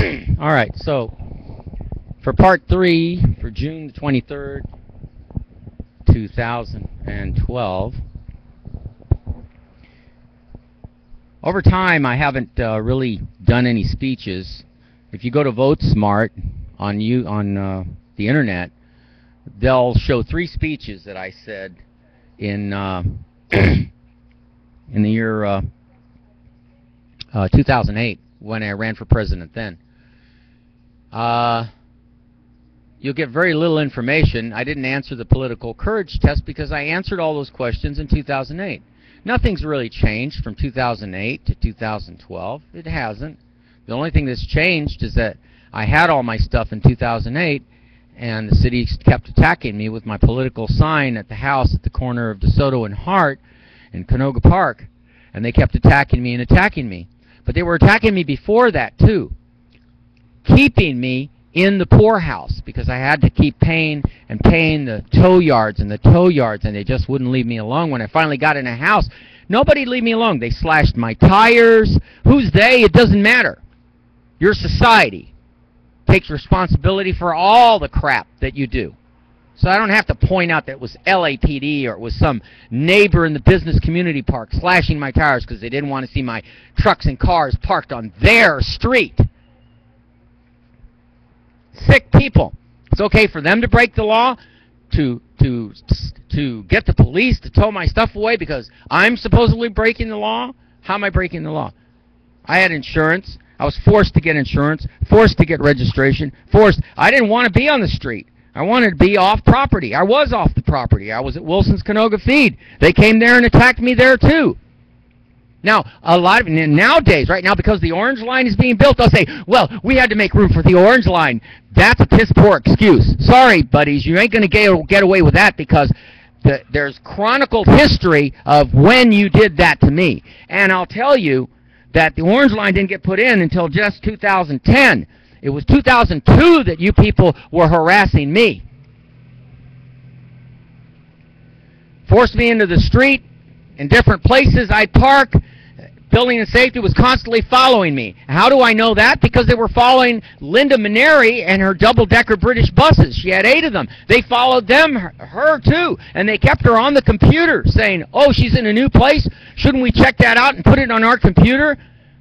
All right, so for part three, for June the 23rd, 2012, over time I haven't uh, really done any speeches. If you go to VoteSmart on you on uh, the internet, they'll show three speeches that I said in uh, in the year uh, uh, 2008 when I ran for president then. Uh, you'll get very little information. I didn't answer the political courage test because I answered all those questions in 2008. Nothing's really changed from 2008 to 2012. It hasn't. The only thing that's changed is that I had all my stuff in 2008 and the city kept attacking me with my political sign at the house at the corner of DeSoto and Hart in Canoga Park. And they kept attacking me and attacking me. But they were attacking me before that, too, keeping me in the poorhouse because I had to keep paying and paying the tow yards and the tow yards, and they just wouldn't leave me alone. When I finally got in a house, nobody'd leave me alone. They slashed my tires. Who's they? It doesn't matter. Your society takes responsibility for all the crap that you do. So I don't have to point out that it was LAPD or it was some neighbor in the business community park slashing my tires because they didn't want to see my trucks and cars parked on their street. Sick people. It's okay for them to break the law, to to to get the police to tow my stuff away because I'm supposedly breaking the law. How am I breaking the law? I had insurance. I was forced to get insurance, forced to get registration, forced. I didn't want to be on the street. I wanted to be off property. I was off the property. I was at Wilson's Canoga Feed. They came there and attacked me there too. Now, a lot of nowadays, right now, because the orange line is being built, they'll say, well, we had to make room for the orange line. That's a piss poor excuse. Sorry, buddies, you ain't going to get, get away with that because the, there's chronicled history of when you did that to me. And I'll tell you that the orange line didn't get put in until just 2010. It was 2002 that you people were harassing me. Forced me into the street in different places I'd park. Building and Safety was constantly following me. How do I know that? Because they were following Linda Maneri and her double-decker British buses. She had eight of them. They followed them, her too, and they kept her on the computer saying, oh, she's in a new place. Shouldn't we check that out and put it on our computer?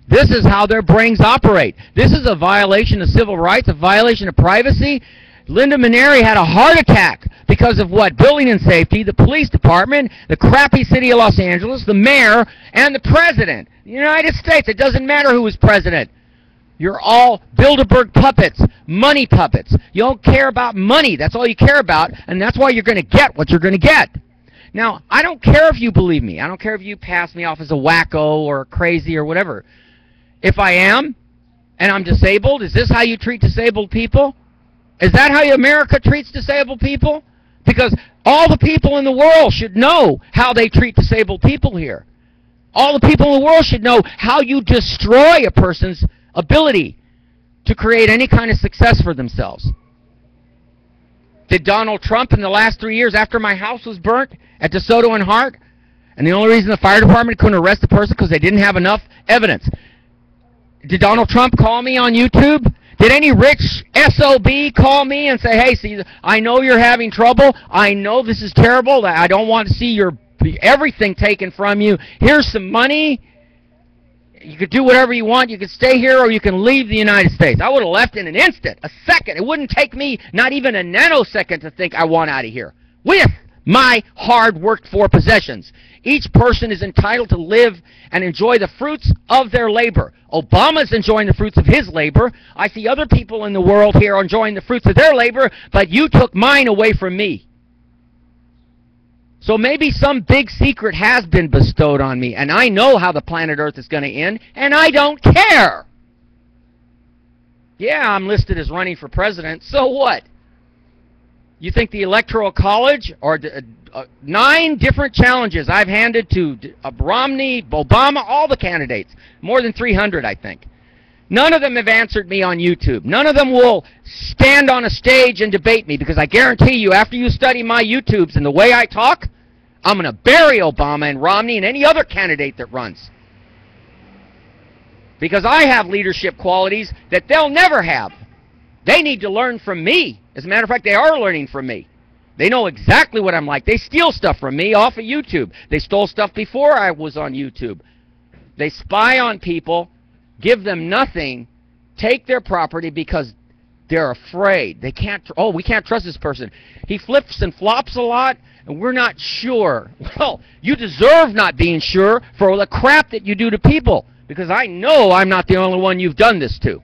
This is how their brains operate. This is a violation of civil rights, a violation of privacy. Linda Maneri had a heart attack because of what? Building and safety, the police department, the crappy city of Los Angeles, the mayor, and the president. The United States, it doesn't matter who is president. You're all Bilderberg puppets, money puppets. You don't care about money. That's all you care about, and that's why you're going to get what you're going to get. Now, I don't care if you believe me. I don't care if you pass me off as a wacko or crazy or whatever. If I am, and I'm disabled, is this how you treat disabled people? Is that how America treats disabled people? Because all the people in the world should know how they treat disabled people here. All the people in the world should know how you destroy a person's ability to create any kind of success for themselves. Did Donald Trump in the last three years after my house was burnt at DeSoto and Hart, and the only reason the fire department couldn't arrest the person because they didn't have enough evidence. Did Donald Trump call me on YouTube? Did any rich SOB call me and say, hey, see, I know you're having trouble. I know this is terrible. I don't want to see your everything taken from you. Here's some money. You could do whatever you want. You could stay here or you can leave the United States. I would have left in an instant, a second. It wouldn't take me not even a nanosecond to think I want out of here. With my hard worked for possessions. Each person is entitled to live and enjoy the fruits of their labor. Obama's enjoying the fruits of his labor. I see other people in the world here enjoying the fruits of their labor, but you took mine away from me. So maybe some big secret has been bestowed on me, and I know how the planet Earth is going to end, and I don't care. Yeah, I'm listed as running for president. So what? You think the Electoral College or uh, uh, nine different challenges I've handed to uh, Romney, Obama, all the candidates, more than 300 I think. None of them have answered me on YouTube. None of them will stand on a stage and debate me because I guarantee you after you study my YouTubes and the way I talk, I'm going to bury Obama and Romney and any other candidate that runs. Because I have leadership qualities that they'll never have. They need to learn from me. As a matter of fact, they are learning from me. They know exactly what I'm like. They steal stuff from me off of YouTube. They stole stuff before I was on YouTube. They spy on people, give them nothing, take their property because they're afraid. They can't, oh, we can't trust this person. He flips and flops a lot, and we're not sure. Well, you deserve not being sure for all the crap that you do to people, because I know I'm not the only one you've done this to.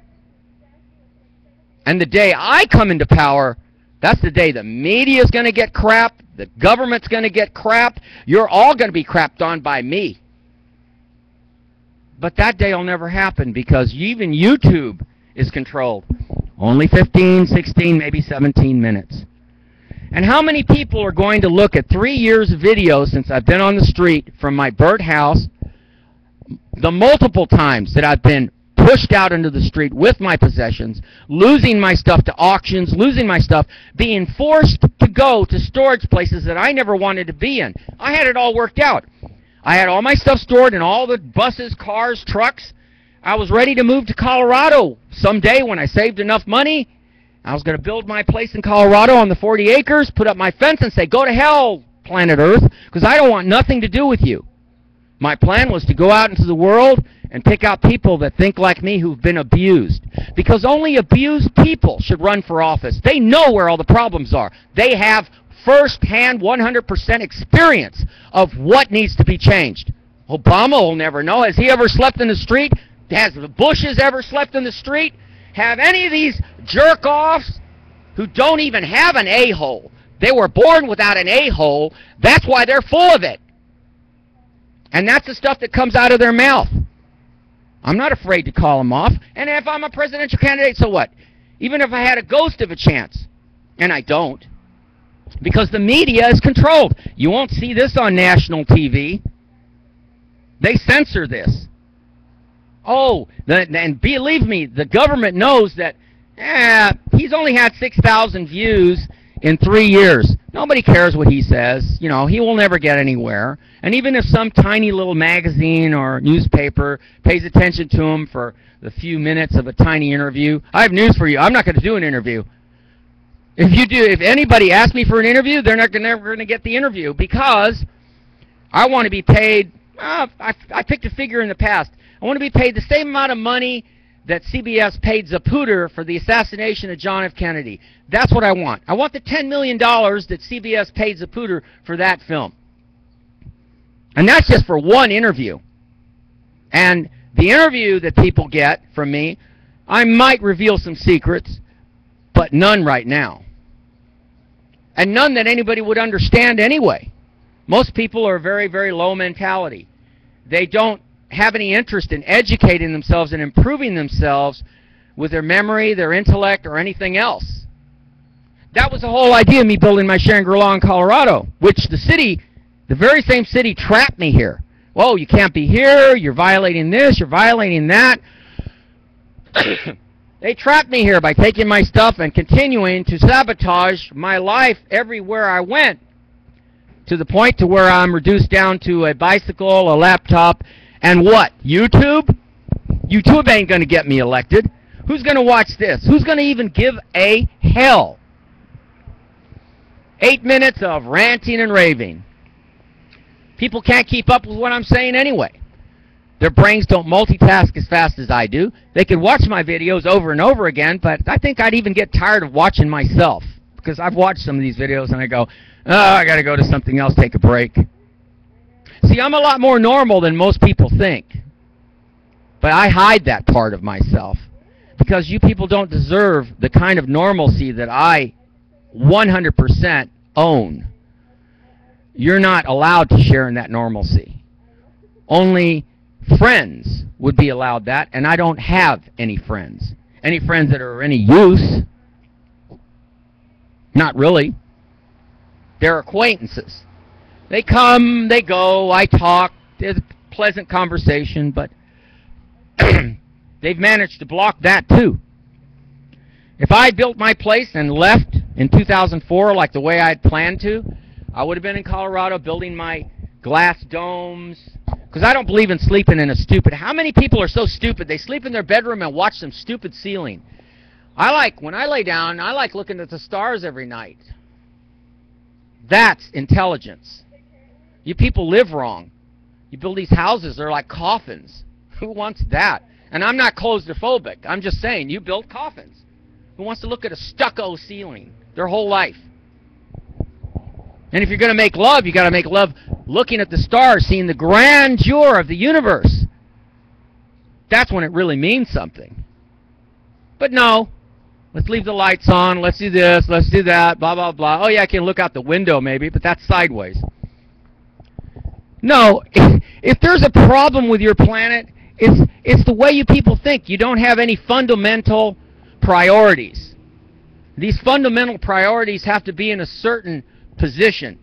And the day I come into power, that's the day the media is going to get crap, the government's going to get crap, you're all going to be crapped on by me. But that day will never happen because even YouTube is controlled. Only 15, 16, maybe 17 minutes. And how many people are going to look at three years of video since I've been on the street from my Burt house, the multiple times that I've been pushed out into the street with my possessions, losing my stuff to auctions, losing my stuff, being forced to go to storage places that I never wanted to be in. I had it all worked out. I had all my stuff stored in all the buses, cars, trucks, I was ready to move to Colorado someday when I saved enough money. I was going to build my place in Colorado on the 40 acres, put up my fence and say, go to hell, planet Earth, because I don't want nothing to do with you. My plan was to go out into the world and pick out people that think like me who've been abused. Because only abused people should run for office. They know where all the problems are. They have first-hand 100% experience of what needs to be changed. Obama will never know. Has he ever slept in the street? Has the Bushes ever slept in the street? Have any of these jerk-offs who don't even have an a-hole, they were born without an a-hole, that's why they're full of it. And that's the stuff that comes out of their mouth. I'm not afraid to call them off. And if I'm a presidential candidate, so what? Even if I had a ghost of a chance. And I don't. Because the media is controlled. You won't see this on national TV. They censor this. Oh, the, and believe me, the government knows that eh, he's only had 6,000 views in three years. Nobody cares what he says. You know, he will never get anywhere. And even if some tiny little magazine or newspaper pays attention to him for the few minutes of a tiny interview, I have news for you. I'm not going to do an interview. If you do, if anybody asks me for an interview, they're not gonna, never going to get the interview because I want to be paid. Uh, I, I picked a figure in the past. I want to be paid the same amount of money that CBS paid Zapruder for the assassination of John F. Kennedy. That's what I want. I want the $10 million that CBS paid Zapruder for that film. And that's just for one interview. And the interview that people get from me, I might reveal some secrets, but none right now. And none that anybody would understand anyway. Most people are very, very low mentality. They don't have any interest in educating themselves and improving themselves with their memory, their intellect, or anything else. That was the whole idea of me building my Shangri-La in Colorado, which the city, the very same city, trapped me here. Whoa, you can't be here, you're violating this, you're violating that. they trapped me here by taking my stuff and continuing to sabotage my life everywhere I went to the point to where I'm reduced down to a bicycle, a laptop, and what? YouTube? YouTube ain't going to get me elected. Who's going to watch this? Who's going to even give a hell? Eight minutes of ranting and raving. People can't keep up with what I'm saying anyway. Their brains don't multitask as fast as I do. They can watch my videos over and over again, but I think I'd even get tired of watching myself because I've watched some of these videos and I go, oh, I got to go to something else, take a break. See, I'm a lot more normal than most people think. But I hide that part of myself because you people don't deserve the kind of normalcy that I 100% own. You're not allowed to share in that normalcy. Only friends would be allowed that, and I don't have any friends. Any friends that are any use? Not really. They're acquaintances. They come, they go, I talk, there's a pleasant conversation, but they've managed to block that too. If I built my place and left in 2004 like the way I had planned to, I would have been in Colorado building my glass domes, Because I don't believe in sleeping in a stupid... How many people are so stupid they sleep in their bedroom and watch some stupid ceiling? I like, when I lay down, I like looking at the stars every night. That's intelligence. You people live wrong. You build these houses, they're like coffins. Who wants that? And I'm not claustrophobic. I'm just saying, you build coffins. Who wants to look at a stucco ceiling their whole life? And if you're going to make love, you got to make love looking at the stars, seeing the grandeur of the universe. That's when it really means something. But no, let's leave the lights on, let's do this, let's do that, blah, blah, blah. Oh, yeah, I can look out the window maybe, but that's sideways. No, if, if there's a problem with your planet, it's, it's the way you people think. You don't have any fundamental priorities. These fundamental priorities have to be in a certain position,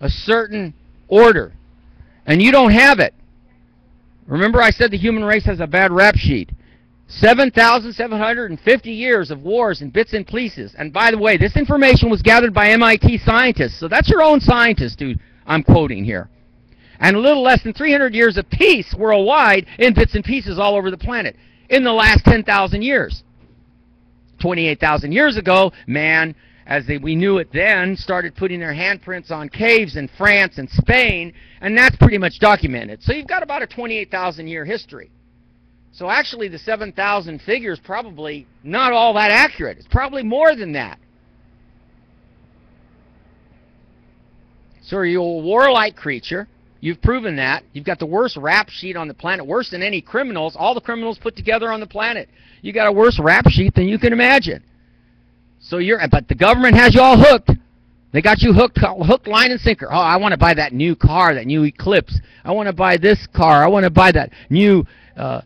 a certain order. And you don't have it. Remember I said the human race has a bad rap sheet. 7,750 years of wars and bits and pieces. And by the way, this information was gathered by MIT scientists. So that's your own scientist who I'm quoting here. And a little less than 300 years of peace worldwide in bits and pieces all over the planet in the last 10,000 years. 28,000 years ago, man as they, we knew it then, started putting their handprints on caves in France and Spain, and that's pretty much documented. So you've got about a 28,000 year history. So actually the 7,000 figure is probably not all that accurate. It's probably more than that. So you're you a warlike creature? You've proven that. You've got the worst rap sheet on the planet, worse than any criminals, all the criminals put together on the planet. You got a worse rap sheet than you can imagine. So you're, but the government has you all hooked. They got you hooked, hook, line, and sinker. Oh, I want to buy that new car, that new Eclipse. I want to buy this car. I want to buy that new uh,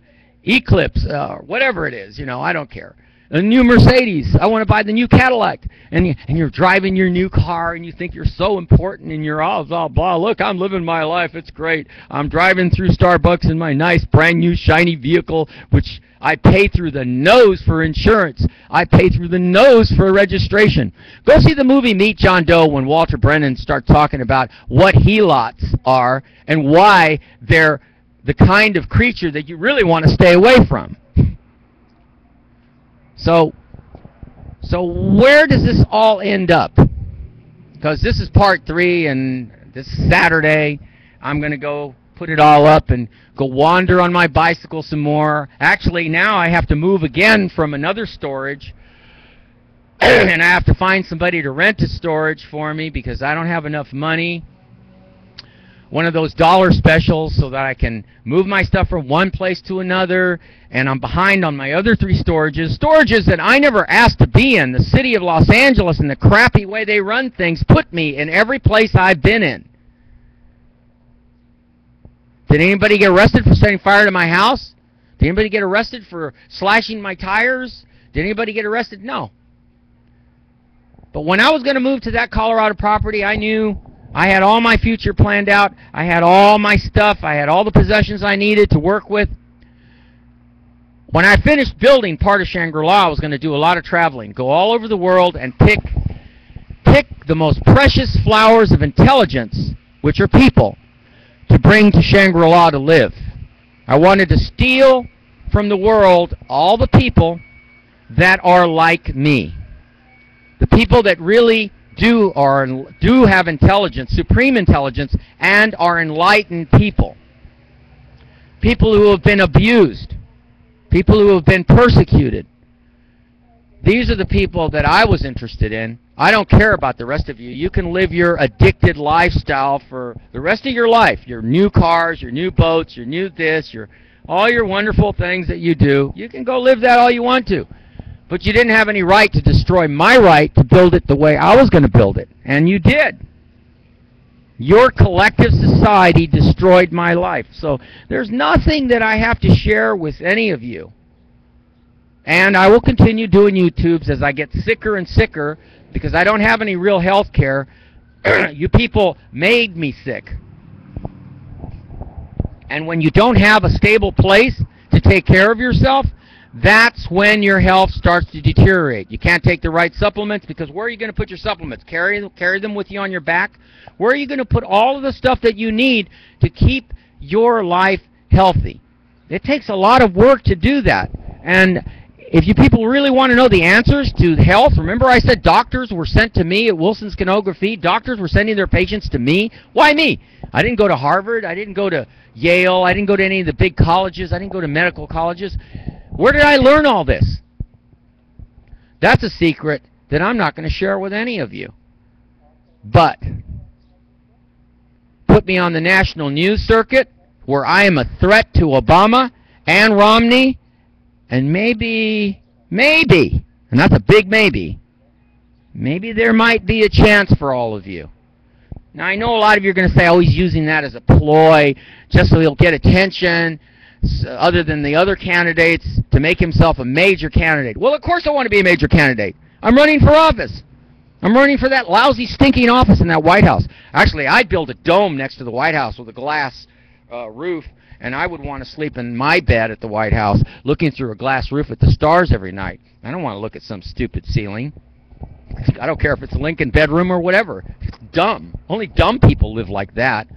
Eclipse, uh, whatever it is. You know, I don't care. A new Mercedes. I want to buy the new Cadillac. And, and you're driving your new car, and you think you're so important, and you're all blah, blah. Look, I'm living my life. It's great. I'm driving through Starbucks in my nice, brand new, shiny vehicle, which I pay through the nose for insurance. I pay through the nose for registration. Go see the movie Meet John Doe when Walter Brennan starts talking about what helots are and why they're the kind of creature that you really want to stay away from. So, so where does this all end up? Because this is part three, and this Saturday, I'm going to go put it all up and go wander on my bicycle some more. Actually, now I have to move again from another storage, and I have to find somebody to rent a storage for me because I don't have enough money. One of those dollar specials so that I can move my stuff from one place to another, and I'm behind on my other three storages. Storages that I never asked to be in. The city of Los Angeles and the crappy way they run things put me in every place I've been in. Did anybody get arrested for setting fire to my house? Did anybody get arrested for slashing my tires? Did anybody get arrested? No. But when I was going to move to that Colorado property, I knew I had all my future planned out. I had all my stuff. I had all the possessions I needed to work with. When I finished building part of Shangri-La, I was going to do a lot of traveling, go all over the world and pick pick the most precious flowers of intelligence, which are people, to bring to Shangri-La to live. I wanted to steal from the world all the people that are like me. The people that really do are do have intelligence, supreme intelligence, and are enlightened people. People who have been abused. People who have been persecuted. These are the people that I was interested in I don't care about the rest of you. You can live your addicted lifestyle for the rest of your life. Your new cars, your new boats, your new this, your all your wonderful things that you do. You can go live that all you want to. But you didn't have any right to destroy my right to build it the way I was going to build it. And you did. Your collective society destroyed my life. So there's nothing that I have to share with any of you. And I will continue doing YouTubes as I get sicker and sicker because I don't have any real health care. you people made me sick. And when you don't have a stable place to take care of yourself, that's when your health starts to deteriorate. You can't take the right supplements because where are you going to put your supplements? Carry, carry them with you on your back? Where are you going to put all of the stuff that you need to keep your life healthy. It takes a lot of work to do that. And if you people really want to know the answers to health, remember I said doctors were sent to me at Wilson's Canoga Feed. Doctors were sending their patients to me. Why me? I didn't go to Harvard. I didn't go to Yale. I didn't go to any of the big colleges. I didn't go to medical colleges. Where did I learn all this? That's a secret that I'm not going to share with any of you. But put me on the national news circuit where I am a threat to Obama and Romney and maybe, maybe, and that's a big maybe, maybe there might be a chance for all of you. Now, I know a lot of you are going to say, oh, he's using that as a ploy just so he'll get attention other than the other candidates to make himself a major candidate. Well, of course I want to be a major candidate. I'm running for office. I'm running for that lousy, stinking office in that White House. Actually, I'd build a dome next to the White House with a glass uh, roof and I would want to sleep in my bed at the White House looking through a glass roof at the stars every night. I don't want to look at some stupid ceiling. I don't care if it's Lincoln bedroom or whatever. It's dumb. Only dumb people live like that.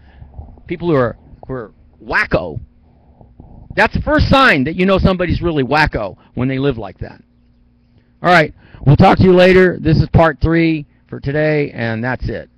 People who are, who are wacko. That's the first sign that you know somebody's really wacko when they live like that. All right. We'll talk to you later. This is part three for today, and that's it.